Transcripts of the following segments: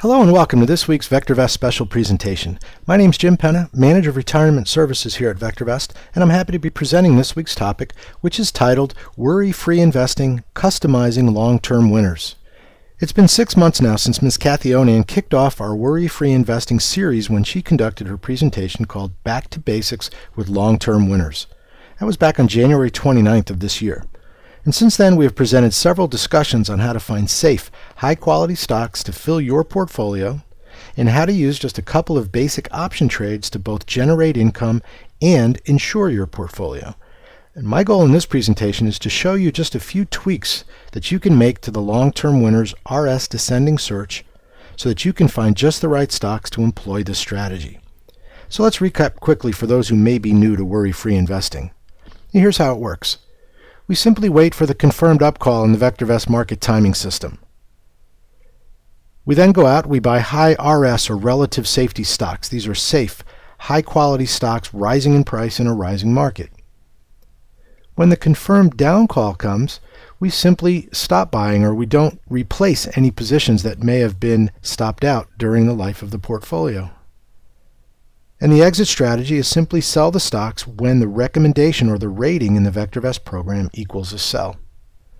Hello and welcome to this week's VectorVest special presentation. My name is Jim Penna, Manager of Retirement Services here at VectorVest, and I'm happy to be presenting this week's topic, which is titled Worry-Free Investing, Customizing Long-Term Winners. It's been six months now since Ms. Kathy Onan kicked off our Worry-Free Investing series when she conducted her presentation called Back to Basics with Long-Term Winners. That was back on January 29th of this year. And since then, we have presented several discussions on how to find safe, high quality stocks to fill your portfolio and how to use just a couple of basic option trades to both generate income and insure your portfolio. And my goal in this presentation is to show you just a few tweaks that you can make to the long-term winners RS descending search so that you can find just the right stocks to employ this strategy. So let's recap quickly for those who may be new to worry-free investing. Here's how it works we simply wait for the confirmed up call in the VectorVest market timing system. We then go out, we buy high RS or relative safety stocks. These are safe, high quality stocks rising in price in a rising market. When the confirmed down call comes, we simply stop buying or we don't replace any positions that may have been stopped out during the life of the portfolio. And the exit strategy is simply sell the stocks when the recommendation or the rating in the VectorVest program equals a sell.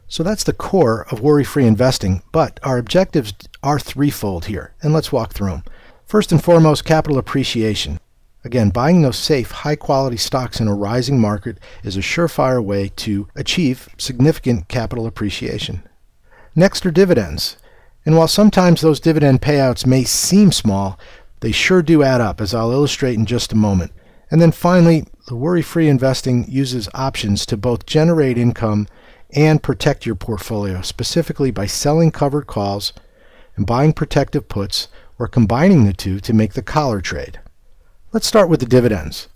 So that's the core of worry-free investing, but our objectives are threefold here, and let's walk through them. First and foremost, capital appreciation. Again, buying those safe, high-quality stocks in a rising market is a surefire way to achieve significant capital appreciation. Next are dividends. And while sometimes those dividend payouts may seem small, they sure do add up, as I'll illustrate in just a moment. And then finally, the worry-free investing uses options to both generate income and protect your portfolio, specifically by selling covered calls and buying protective puts or combining the two to make the collar trade. Let's start with the dividends.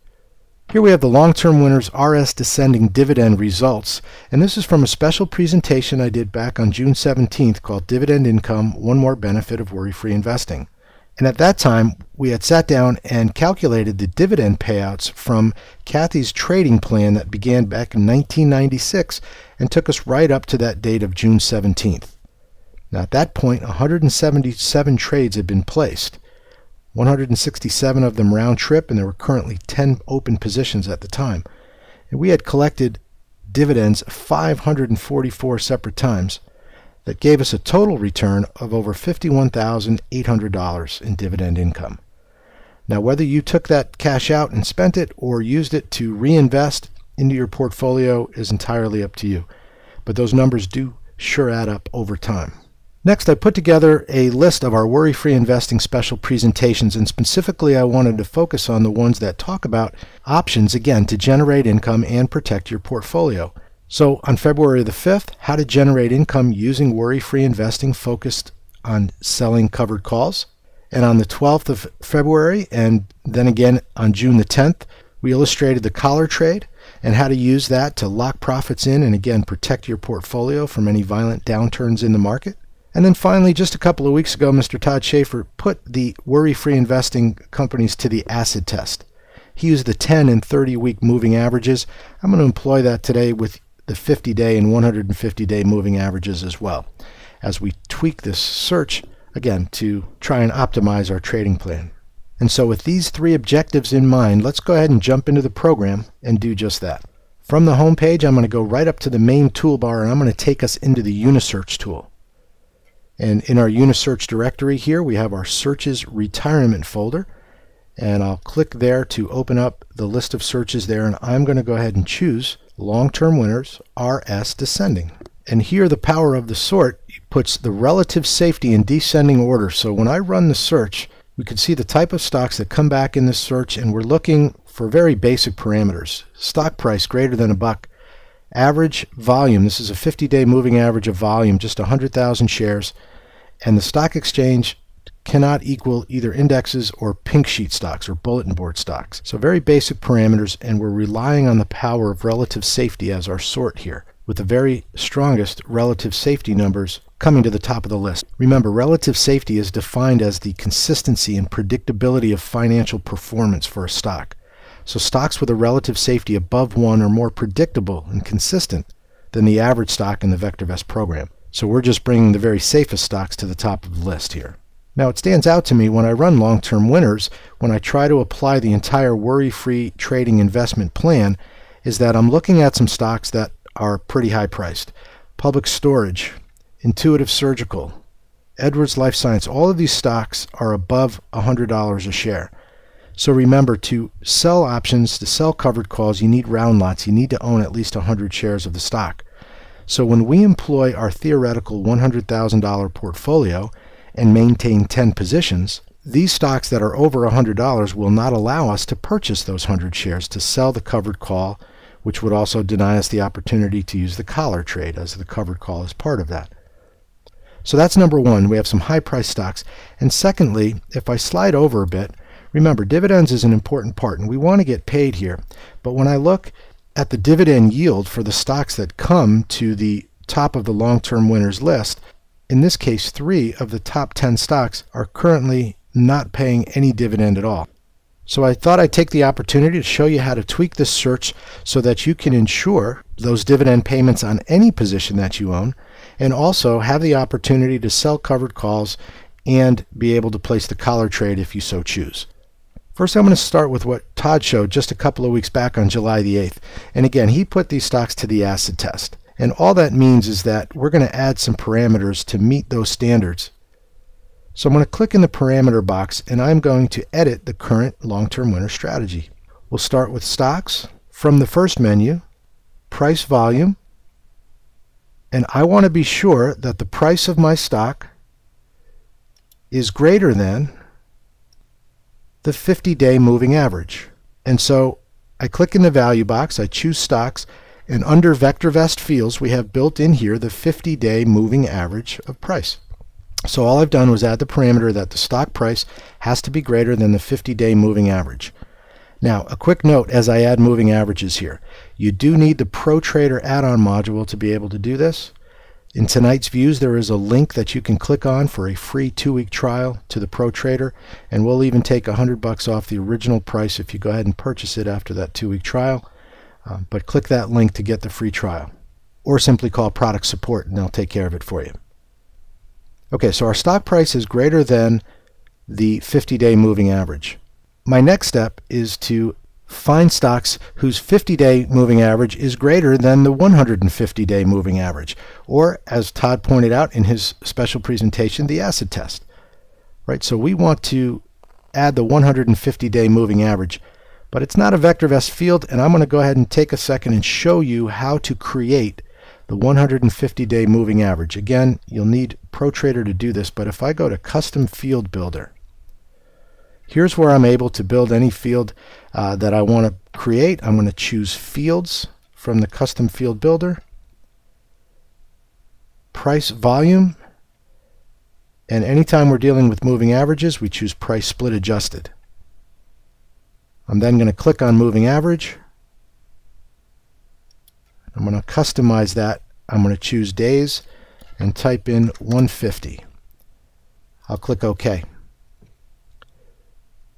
Here we have the long-term winners RS descending dividend results, and this is from a special presentation I did back on June 17th called Dividend Income, One More Benefit of Worry-Free Investing. And at that time, we had sat down and calculated the dividend payouts from Kathy's trading plan that began back in 1996 and took us right up to that date of June 17th. Now, at that point, 177 trades had been placed, 167 of them round trip, and there were currently 10 open positions at the time. And we had collected dividends 544 separate times that gave us a total return of over $51,800 in dividend income. Now, whether you took that cash out and spent it or used it to reinvest into your portfolio is entirely up to you. But those numbers do sure add up over time. Next, I put together a list of our worry-free investing special presentations, and specifically I wanted to focus on the ones that talk about options, again, to generate income and protect your portfolio. So on February the 5th, how to generate income using worry-free investing focused on selling covered calls. And on the 12th of February, and then again on June the 10th, we illustrated the collar trade and how to use that to lock profits in and again protect your portfolio from any violent downturns in the market. And then finally, just a couple of weeks ago, Mr. Todd Schaefer put the worry-free investing companies to the acid test. He used the 10 and 30 week moving averages. I'm going to employ that today with the 50 day and 150 day moving averages as well as we tweak this search again to try and optimize our trading plan. And so with these three objectives in mind, let's go ahead and jump into the program and do just that. From the home page, I'm going to go right up to the main toolbar and I'm going to take us into the Unisearch tool. And in our Unisearch directory here, we have our searches retirement folder. And I'll click there to open up the list of searches there. And I'm going to go ahead and choose long-term winners RS descending. And here the power of the sort puts the relative safety in descending order. So when I run the search, we can see the type of stocks that come back in this search and we're looking for very basic parameters. Stock price greater than a buck. Average volume, this is a 50-day moving average of volume, just 100,000 shares. And the stock exchange cannot equal either indexes or pink sheet stocks or bulletin board stocks. So very basic parameters and we're relying on the power of relative safety as our sort here with the very strongest relative safety numbers coming to the top of the list. Remember, relative safety is defined as the consistency and predictability of financial performance for a stock. So stocks with a relative safety above 1 are more predictable and consistent than the average stock in the VectorVest program. So we're just bringing the very safest stocks to the top of the list here. Now it stands out to me when I run long-term winners, when I try to apply the entire worry-free trading investment plan, is that I'm looking at some stocks that are pretty high priced. Public Storage, Intuitive Surgical, Edwards Lifescience, all of these stocks are above $100 a share. So remember to sell options, to sell covered calls, you need round lots. You need to own at least 100 shares of the stock. So when we employ our theoretical $100,000 portfolio and maintain 10 positions, these stocks that are over $100 will not allow us to purchase those 100 shares to sell the covered call, which would also deny us the opportunity to use the collar trade as the covered call is part of that. So that's number one. We have some high price stocks. And secondly, if I slide over a bit, remember dividends is an important part and we want to get paid here. But when I look at the dividend yield for the stocks that come to the top of the long-term winners list, in this case, three of the top 10 stocks are currently not paying any dividend at all. So I thought I'd take the opportunity to show you how to tweak this search so that you can ensure those dividend payments on any position that you own and also have the opportunity to sell covered calls and be able to place the collar trade if you so choose. First, I'm going to start with what Todd showed just a couple of weeks back on July the 8th. And again, he put these stocks to the acid test. And all that means is that we're going to add some parameters to meet those standards. So I'm going to click in the parameter box and I'm going to edit the current long-term winner strategy. We'll start with stocks. From the first menu, price volume, and I want to be sure that the price of my stock is greater than the 50-day moving average. And so I click in the value box, I choose stocks, and under VectorVest fields, we have built in here the 50-day moving average of price. So all I've done was add the parameter that the stock price has to be greater than the 50-day moving average. Now, a quick note as I add moving averages here. You do need the ProTrader add-on module to be able to do this. In tonight's views, there is a link that you can click on for a free two-week trial to the ProTrader, and we'll even take a hundred bucks off the original price if you go ahead and purchase it after that two-week trial. Um, but click that link to get the free trial, or simply call product support and they'll take care of it for you. Okay, so our stock price is greater than the 50-day moving average. My next step is to find stocks whose 50-day moving average is greater than the 150-day moving average, or as Todd pointed out in his special presentation, the acid test. Right, so we want to add the 150-day moving average, but it's not a VectorVest field, and I'm going to go ahead and take a second and show you how to create the 150-day moving average. Again, you'll need ProTrader to do this, but if I go to Custom Field Builder, Here's where I'm able to build any field uh, that I want to create. I'm going to choose Fields from the Custom Field Builder, Price Volume, and anytime we're dealing with moving averages, we choose Price Split Adjusted. I'm then going to click on Moving Average. I'm going to customize that. I'm going to choose Days and type in 150. I'll click OK.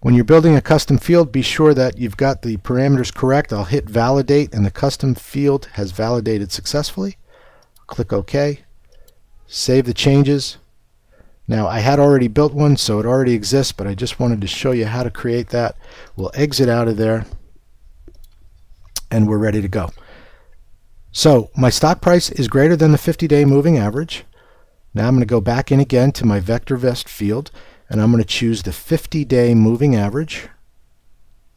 When you're building a custom field, be sure that you've got the parameters correct. I'll hit validate and the custom field has validated successfully. Click OK. Save the changes. Now I had already built one so it already exists but I just wanted to show you how to create that. We'll exit out of there and we're ready to go. So my stock price is greater than the 50-day moving average. Now I'm going to go back in again to my VectorVest field and I'm going to choose the 50-day moving average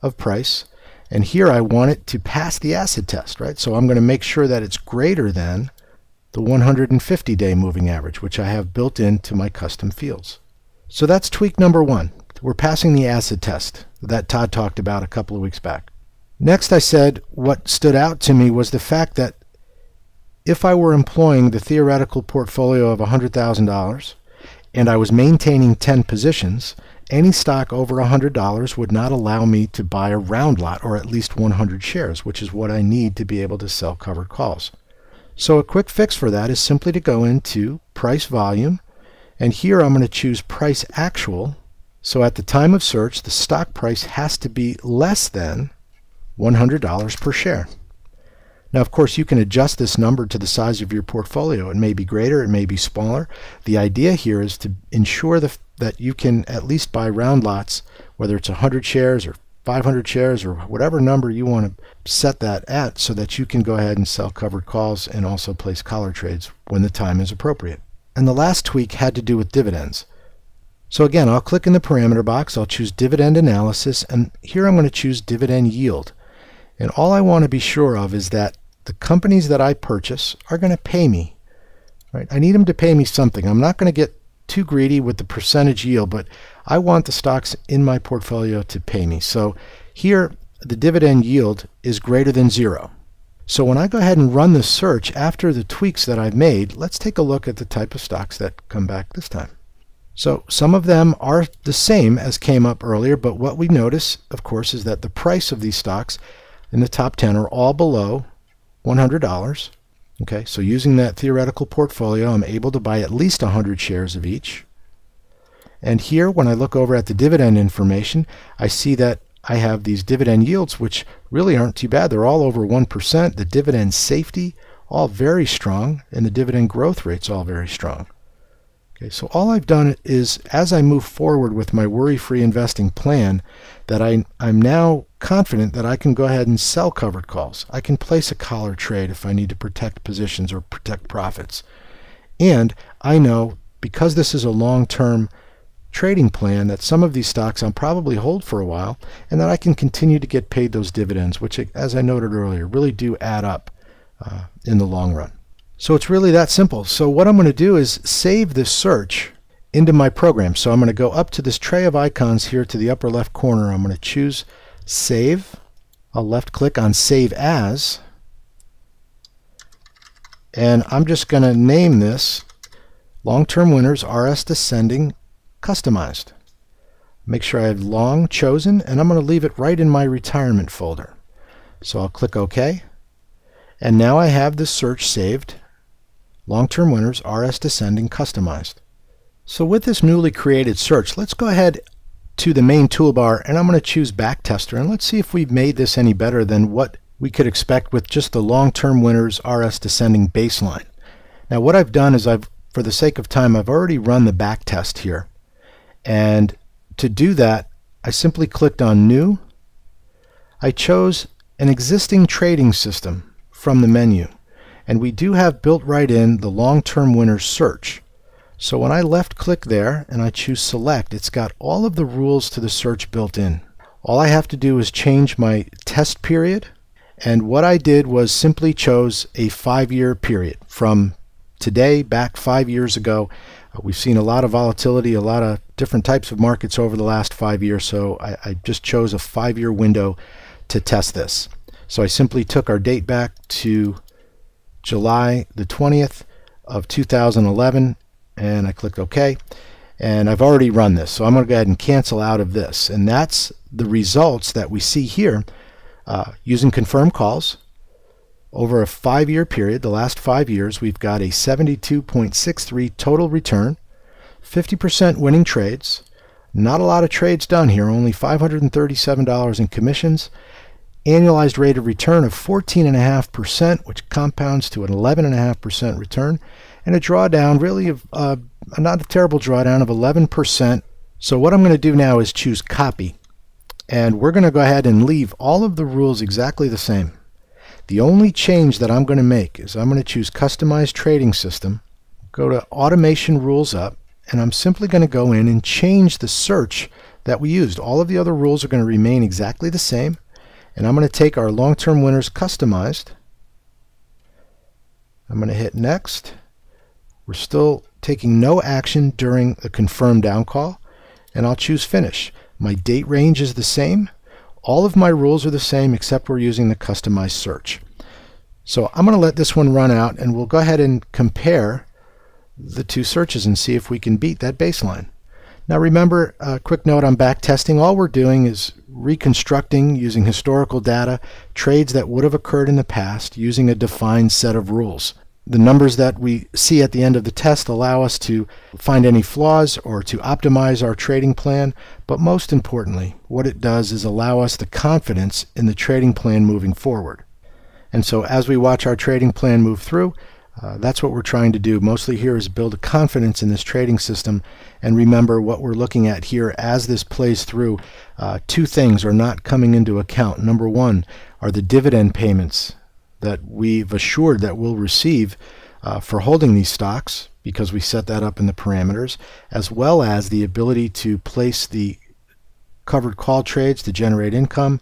of price. And here I want it to pass the acid test, right? So I'm going to make sure that it's greater than the 150-day moving average, which I have built into my custom fields. So that's tweak number one. We're passing the acid test that Todd talked about a couple of weeks back. Next I said what stood out to me was the fact that if I were employing the theoretical portfolio of $100,000 and I was maintaining 10 positions, any stock over $100 would not allow me to buy a round lot or at least 100 shares, which is what I need to be able to sell covered calls. So a quick fix for that is simply to go into price volume and here I'm going to choose price actual. So at the time of search the stock price has to be less than $100 per share. Now, of course, you can adjust this number to the size of your portfolio. It may be greater, it may be smaller. The idea here is to ensure the, that you can at least buy round lots, whether it's 100 shares or 500 shares or whatever number you want to set that at so that you can go ahead and sell covered calls and also place collar trades when the time is appropriate. And the last tweak had to do with dividends. So again, I'll click in the parameter box, I'll choose dividend analysis, and here I'm going to choose dividend yield. And all I want to be sure of is that the companies that I purchase are going to pay me. Right? I need them to pay me something. I'm not going to get too greedy with the percentage yield, but I want the stocks in my portfolio to pay me. So here, the dividend yield is greater than zero. So when I go ahead and run the search after the tweaks that I've made, let's take a look at the type of stocks that come back this time. So some of them are the same as came up earlier, but what we notice, of course, is that the price of these stocks in the top 10 are all below $100. Okay, so using that theoretical portfolio, I'm able to buy at least 100 shares of each. And here, when I look over at the dividend information, I see that I have these dividend yields, which really aren't too bad. They're all over 1%. The dividend safety, all very strong, and the dividend growth rates all very strong. Okay, so all I've done is as I move forward with my worry-free investing plan that I, I'm now confident that I can go ahead and sell covered calls. I can place a collar trade if I need to protect positions or protect profits. And I know because this is a long-term trading plan that some of these stocks I'll probably hold for a while and that I can continue to get paid those dividends, which as I noted earlier really do add up uh, in the long run. So it's really that simple. So what I'm going to do is save this search into my program. So I'm going to go up to this tray of icons here to the upper left corner. I'm going to choose Save. I'll left click on Save As. And I'm just going to name this Long-Term Winners RS Descending Customized. Make sure I have long chosen and I'm going to leave it right in my retirement folder. So I'll click OK. And now I have this search saved long-term winners, RS descending, customized. So with this newly created search, let's go ahead to the main toolbar and I'm going to choose Backtester and let's see if we've made this any better than what we could expect with just the long-term winners RS descending baseline. Now what I've done is I've, for the sake of time, I've already run the back test here. And to do that, I simply clicked on New. I chose an existing trading system from the menu. And we do have built right in the long-term winners search. So when I left click there and I choose select, it's got all of the rules to the search built in. All I have to do is change my test period. And what I did was simply chose a five-year period from today back five years ago. Uh, we've seen a lot of volatility, a lot of different types of markets over the last five years. So I, I just chose a five-year window to test this. So I simply took our date back to July the 20th of 2011 and I click OK. And I've already run this so I'm going to go ahead and cancel out of this. And that's the results that we see here uh, using confirm calls. Over a five-year period the last five years we've got a 72.63 total return 50% winning trades not a lot of trades done here only $537 in commissions annualized rate of return of 14.5%, which compounds to an 11.5% return, and a drawdown really of uh, not a terrible drawdown of 11%. So what I'm going to do now is choose copy. And we're going to go ahead and leave all of the rules exactly the same. The only change that I'm going to make is I'm going to choose Customize Trading System, go to Automation Rules Up, and I'm simply going to go in and change the search that we used. All of the other rules are going to remain exactly the same. And I'm going to take our long-term winners customized. I'm going to hit next. We're still taking no action during the confirm down call. And I'll choose finish. My date range is the same. All of my rules are the same except we're using the customized search. So I'm going to let this one run out and we'll go ahead and compare the two searches and see if we can beat that baseline. Now remember, a quick note on back testing, all we're doing is reconstructing using historical data trades that would have occurred in the past using a defined set of rules. The numbers that we see at the end of the test allow us to find any flaws or to optimize our trading plan, but most importantly, what it does is allow us the confidence in the trading plan moving forward. And so as we watch our trading plan move through, uh, that's what we're trying to do mostly here is build a confidence in this trading system and remember what we're looking at here as this plays through. Uh, two things are not coming into account. Number one are the dividend payments that we've assured that we'll receive uh, for holding these stocks because we set that up in the parameters as well as the ability to place the covered call trades to generate income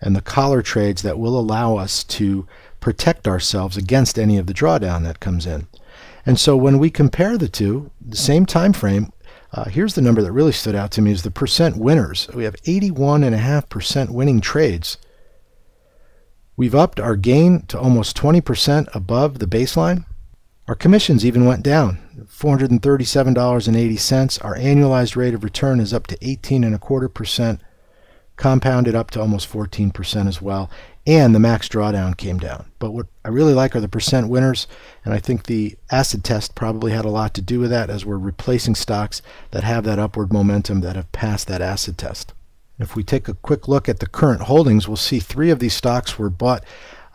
and the collar trades that will allow us to protect ourselves against any of the drawdown that comes in. And so when we compare the two, the same time frame, uh, here's the number that really stood out to me is the percent winners. We have 81.5% winning trades. We've upped our gain to almost 20% above the baseline. Our commissions even went down, $437.80. Our annualized rate of return is up to 18 and a quarter percent compounded up to almost 14% as well, and the max drawdown came down. But what I really like are the percent winners, and I think the acid test probably had a lot to do with that as we're replacing stocks that have that upward momentum that have passed that acid test. If we take a quick look at the current holdings, we'll see three of these stocks were bought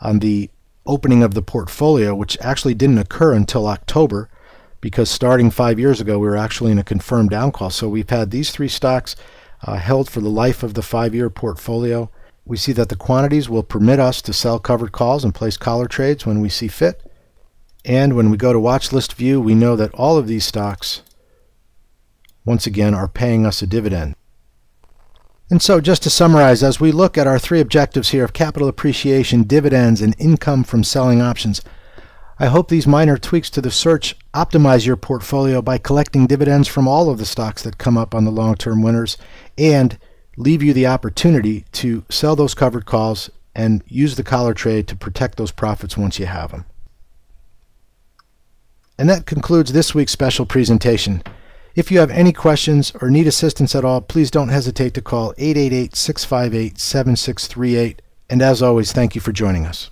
on the opening of the portfolio, which actually didn't occur until October because starting five years ago, we were actually in a confirmed down call. So we've had these three stocks uh, held for the life of the five-year portfolio. We see that the quantities will permit us to sell covered calls and place collar trades when we see fit. And when we go to watch list view, we know that all of these stocks, once again, are paying us a dividend. And so just to summarize, as we look at our three objectives here of capital appreciation, dividends, and income from selling options, I hope these minor tweaks to the search optimize your portfolio by collecting dividends from all of the stocks that come up on the long-term winners and leave you the opportunity to sell those covered calls and use the collar trade to protect those profits once you have them. And that concludes this week's special presentation. If you have any questions or need assistance at all, please don't hesitate to call 888 658 7638. And as always, thank you for joining us.